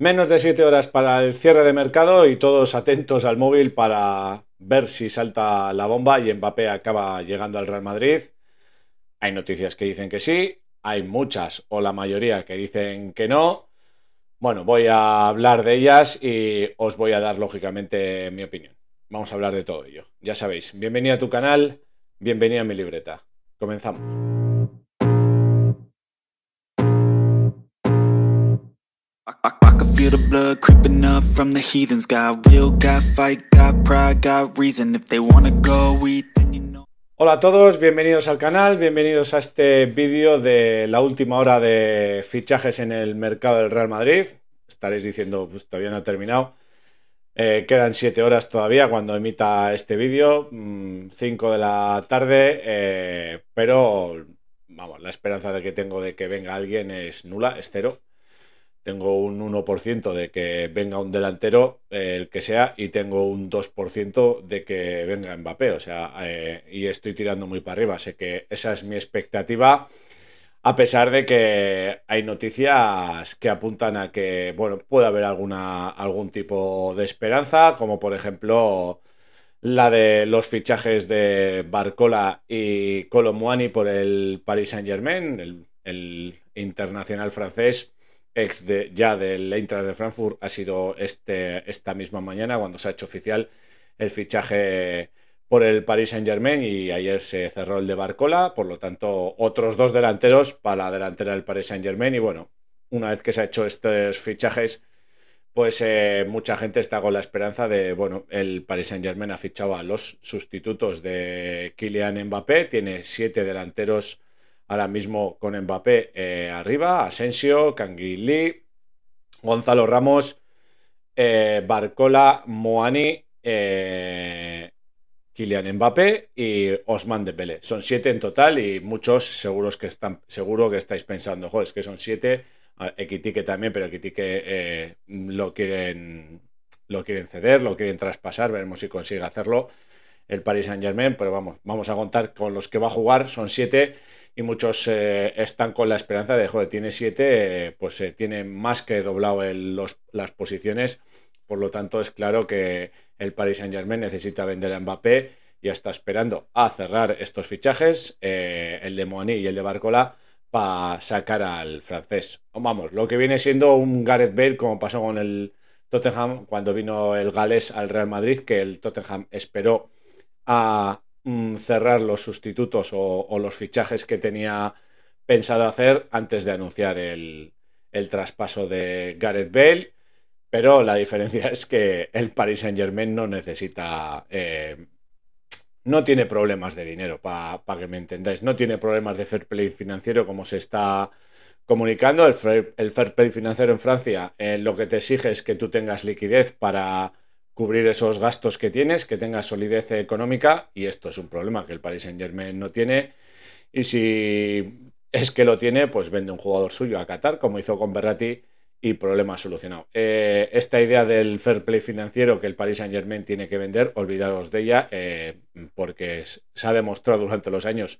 Menos de 7 horas para el cierre de mercado y todos atentos al móvil para ver si salta la bomba y Mbappé acaba llegando al Real Madrid. Hay noticias que dicen que sí, hay muchas o la mayoría que dicen que no. Bueno, voy a hablar de ellas y os voy a dar lógicamente mi opinión. Vamos a hablar de todo ello. Ya sabéis, bienvenido a tu canal, bienvenido a mi libreta. Comenzamos. Hola a todos, bienvenidos al canal, bienvenidos a este vídeo de la última hora de fichajes en el mercado del Real Madrid. Estaréis diciendo, pues todavía no ha terminado. Eh, quedan 7 horas todavía cuando emita este vídeo, 5 mm, de la tarde, eh, pero vamos, la esperanza de que tengo de que venga alguien es nula, es cero tengo un 1% de que venga un delantero, el que sea, y tengo un 2% de que venga Mbappé. O sea, eh, y estoy tirando muy para arriba. Sé que esa es mi expectativa, a pesar de que hay noticias que apuntan a que, bueno, puede haber alguna, algún tipo de esperanza, como por ejemplo la de los fichajes de Barcola y Colomwani por el Paris Saint Germain, el, el internacional francés ex de, ya del Eintracht de Frankfurt, ha sido este, esta misma mañana cuando se ha hecho oficial el fichaje por el Paris Saint Germain y ayer se cerró el de Barcola, por lo tanto otros dos delanteros para la delantera del Paris Saint Germain y bueno, una vez que se ha hecho estos fichajes, pues eh, mucha gente está con la esperanza de, bueno, el Paris Saint Germain ha fichado a los sustitutos de Kylian Mbappé, tiene siete delanteros ahora mismo con Mbappé eh, arriba, Asensio, Canguilí, Gonzalo Ramos, eh, Barcola, Moani, eh, Kylian Mbappé y Osman Dembélé. Son siete en total y muchos seguros que están, seguro que estáis pensando, joder, es que son siete, Equitique también, pero Equitique lo quieren lo quieren ceder, lo quieren traspasar, veremos si consigue hacerlo el Paris Saint Germain, pero vamos, vamos a contar con los que va a jugar, son siete y muchos eh, están con la esperanza de, joder, tiene siete, eh, pues eh, tiene más que doblado las posiciones, por lo tanto es claro que el Paris Saint Germain necesita vender a Mbappé, ya está esperando a cerrar estos fichajes, el de Moani y el de Barcola, para sacar al francés. Vamos, lo que viene siendo un Gareth Bale, como pasó con el Tottenham cuando vino el Gales al Real Madrid, que el Tottenham esperó a Mm, cerrar los sustitutos o, los fichajes que tenía pensado hacer antes de anunciar el, traspaso de Gareth Bale. Pero la diferencia es que el Paris Saint Germain no necesita. Eh, no tiene problemas de dinero, para que me entendáis. No tiene problemas de fair play financiero como se está comunicando. El fair, el fair play financiero en Francia eh, lo que te exige es que tú tengas liquidez para cubrir esos gastos que tienes, que tengas solidez económica y esto es un problema que el Paris Saint Germain no tiene y si es que lo tiene, pues vende un jugador suyo a Qatar, como hizo con Berratti y problema solucionado. Eh, esta idea del fair play financiero que el Paris Saint Germain tiene que vender, olvidaros de ella, eh, porque se ha demostrado durante los años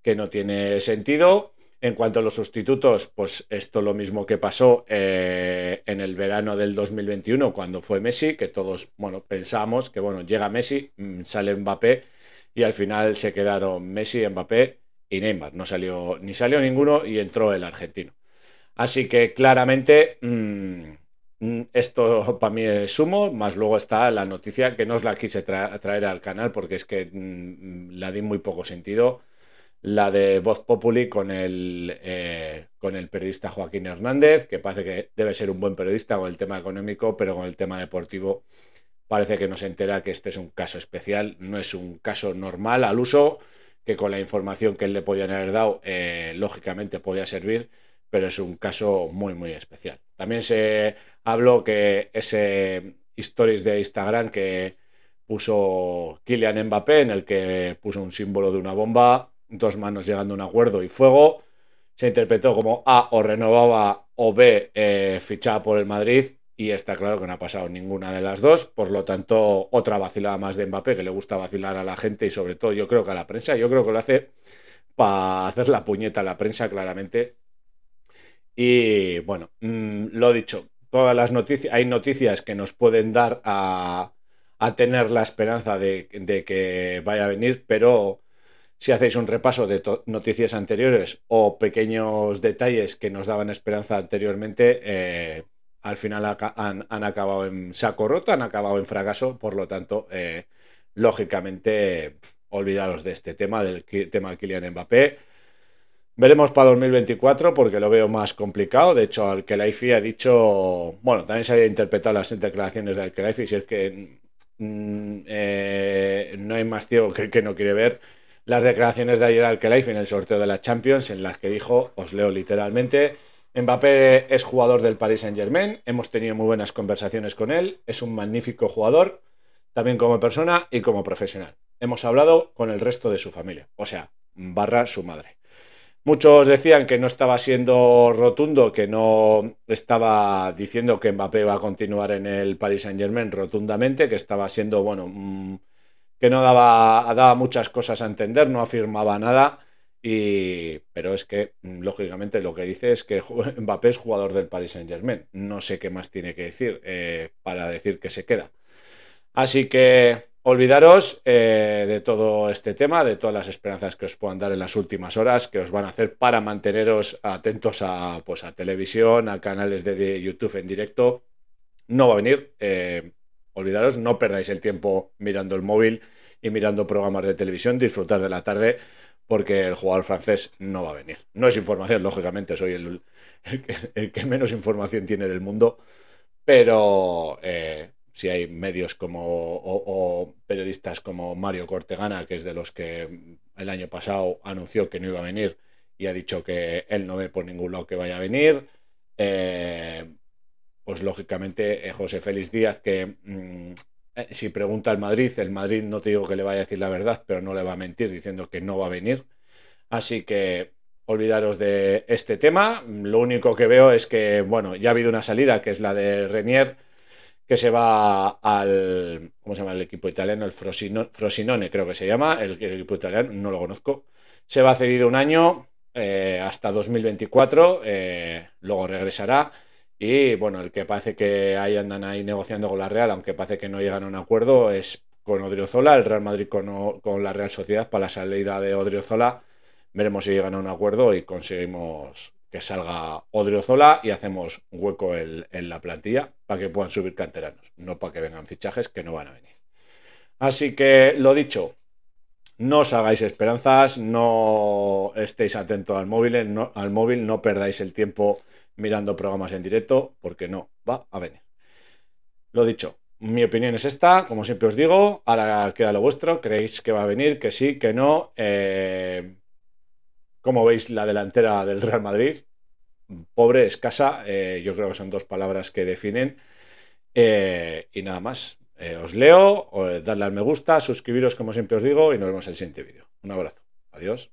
que no tiene sentido. En cuanto a los sustitutos, pues esto lo mismo que pasó eh, en el verano del 2021 cuando fue Messi, que todos, bueno, pensamos que, bueno, llega Messi, mm, sale Mbappé y al final se quedaron Messi, Mbappé y Neymar. No salió, ni salió ninguno y entró el argentino. Así que claramente mm, mm, esto para mí es sumo, más luego está la noticia que no os la quise traer al canal porque es que la di muy poco sentido la de Voz Populi con el, eh, con el periodista Joaquín Hernández, que parece que debe ser un buen periodista con el tema económico, pero con el tema deportivo parece que no se entera que este es un caso especial, no es un caso normal al uso, que con la información que él le podían haber dado, eh, lógicamente podía servir, pero es un caso muy, muy especial. También se habló que ese stories de Instagram que puso Kylian Mbappé, en el que puso un símbolo de una bomba, dos manos llegando a un acuerdo y fuego. Se interpretó como A o renovaba o B eh, fichaba por el Madrid y está claro que no ha pasado ninguna de las dos. Por lo tanto, otra vacilada más de Mbappé que le gusta vacilar a la gente y sobre todo yo creo que a la prensa. Yo creo que lo hace para hacer la puñeta a la prensa claramente. Y bueno, mm, lo dicho, todas las noticias, hay noticias que nos pueden dar a, tener la esperanza de, que vaya a venir, pero si hacéis un repaso de noticias anteriores o pequeños detalles que nos daban esperanza anteriormente, eh, al final han, acabado en saco roto, han acabado en fracaso, por lo tanto, eh, lógicamente, olvidaros de este tema, del tema de Kylian Mbappé. Veremos para 2024 porque lo veo más complicado. De hecho, al ha dicho, bueno, también se había interpretado las declaraciones de Alkelaifi, si es que mm, eh, no hay más el que no quiere ver las declaraciones de ayer al en el sorteo de la Champions, en las que dijo, os leo literalmente, Mbappé es jugador del Paris Saint Germain, hemos tenido muy buenas conversaciones con él, es un magnífico jugador, también como persona y como profesional. Hemos hablado con el resto de su familia, o sea, barra su madre. Muchos decían que no estaba siendo rotundo, que no estaba diciendo que Mbappé va a continuar en el Paris Saint Germain rotundamente, que estaba siendo, bueno, mm, que no daba, daba muchas cosas a entender, no afirmaba nada. Y, pero es que, mm, lógicamente, lo que dice es que Mbappé es jugador del Paris Saint Germain. No sé qué más tiene que decir eh, para decir que se queda. Así que Olvidaros eh, de todo este tema, de todas las esperanzas que os puedan dar en las últimas horas, que os van a hacer para manteneros atentos a, pues, a televisión, a canales de, YouTube en directo. No va a venir. Eh, olvidaros, no perdáis el tiempo mirando el móvil y mirando programas de televisión, disfrutar de la tarde, porque el jugador francés no va a venir. No es información, lógicamente, soy el, que, menos información tiene del mundo, pero eh, si hay medios como o, periodistas como Mario Cortegana, que es de los que el año pasado anunció que no iba a venir y ha dicho que él no ve por ningún lado que vaya a venir. Eh, pues lógicamente eh, José Félix Díaz, que mm, eh, si pregunta al Madrid, el Madrid no te digo que le vaya a decir la verdad, pero no le va a mentir diciendo que no va a venir. Así que olvidaros de este tema. Lo único que veo es que, bueno, ya ha habido una salida, que es la de Renier que se va al, ¿cómo se llama el equipo italiano? El Frosinone, creo que se llama, el, equipo italiano, no lo conozco. Se va cedido un año eh, hasta 2024, eh, luego regresará. Y bueno, el que parece que ahí andan ahí negociando con la Real, aunque parece que no llegan a un acuerdo, es con Odriozola, el Real Madrid con, con la Real Sociedad para la salida de Odriozola. Veremos si llegan a un acuerdo y conseguimos que salga Odriozola y hacemos hueco en, la plantilla para que puedan subir canteranos, no para que vengan fichajes que no van a venir. Así que lo dicho, no os hagáis esperanzas, no estéis atentos al móvil, no, al móvil, no perdáis el tiempo mirando programas en directo, porque no va a venir. Lo dicho, mi opinión es esta, como siempre os digo, ahora queda lo vuestro, creéis que va a venir, que sí, que no. Eh, como veis, la delantera del Real Madrid, pobre, escasa, eh, yo creo que son dos palabras que definen. Eh, y nada más, eh, os leo, darle al me gusta, suscribiros como siempre os digo y nos vemos en el siguiente vídeo. Un abrazo, adiós.